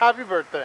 Happy birthday.